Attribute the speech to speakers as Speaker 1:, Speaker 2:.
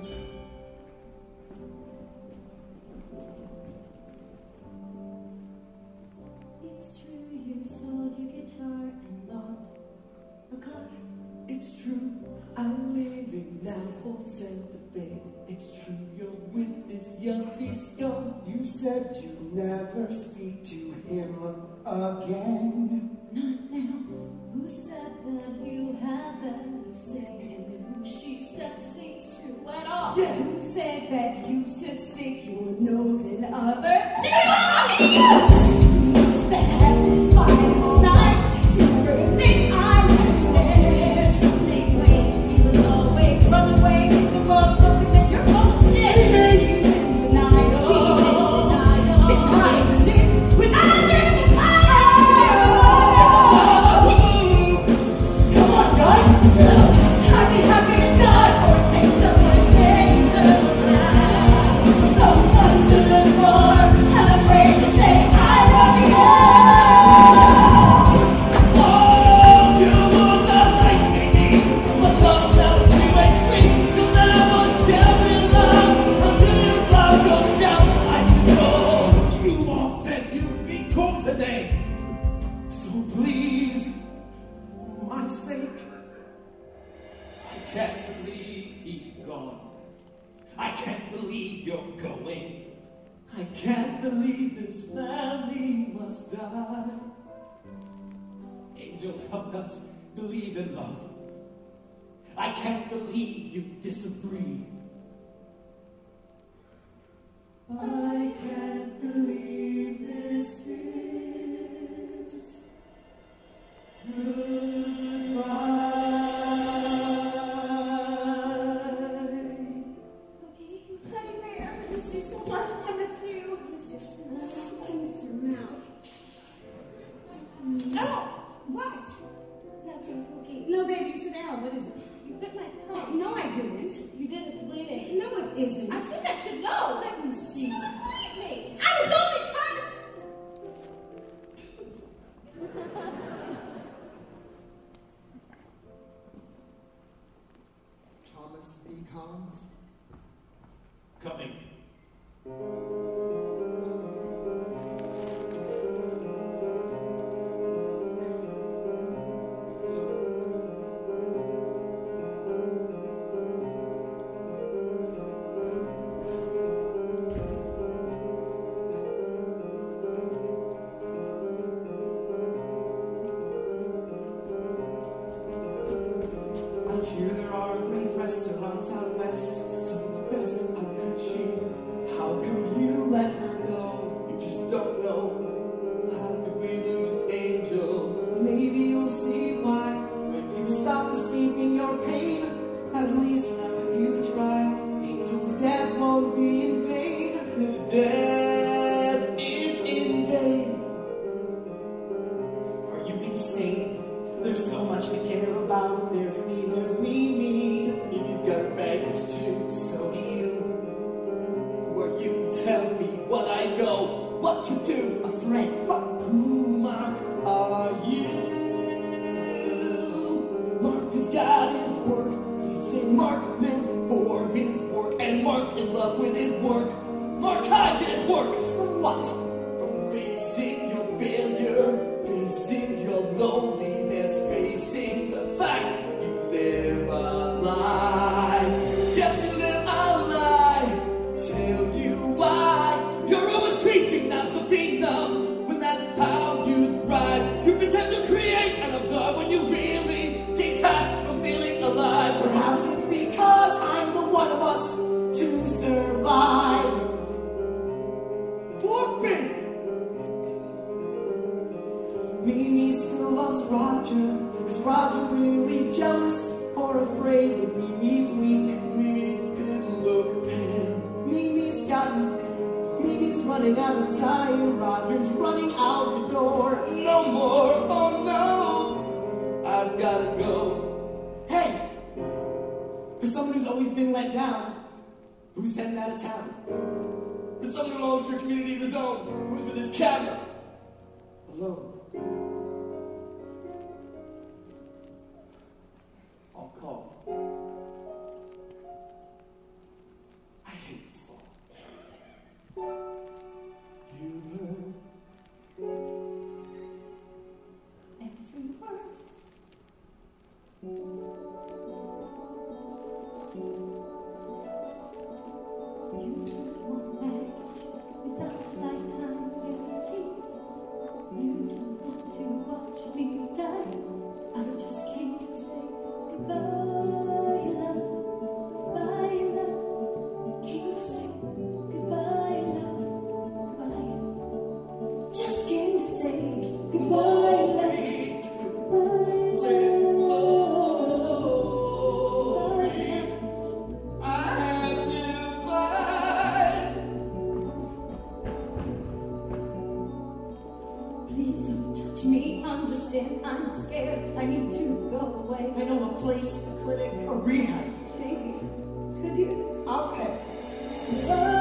Speaker 1: It's true you sold your guitar and bought a car.
Speaker 2: It's true I'm leaving now for Santa Fe. It's true you're with this yuppie scum.
Speaker 3: You said you'd never speak to him again.
Speaker 2: 耶。can't believe he's gone. I can't believe you're going. I can't believe this family must die. Angel helped us believe in love. I can't believe you disagree. I can't.
Speaker 4: No! What? No, baby, sit down. What is it?
Speaker 1: You bit my thumb.
Speaker 4: No, I didn't.
Speaker 1: You did. It's bleeding.
Speaker 4: No, it isn't.
Speaker 1: I think I should know.
Speaker 4: Let me see.
Speaker 1: Don't me.
Speaker 4: I was only trying.
Speaker 3: Thomas B. Collins?
Speaker 2: Coming. There's me, there's me, me. He's got baggage too, so do you. Where you tell me what I know, what to do, a friend, He's heading out of town. But someone belongs to a community of his own, who's with his camera, alone. love. Please
Speaker 4: don't touch me. Understand, I'm scared. I need to go away.
Speaker 5: I know a place, a clinic, a rehab.
Speaker 4: Maybe. Could you?
Speaker 5: I'll pay.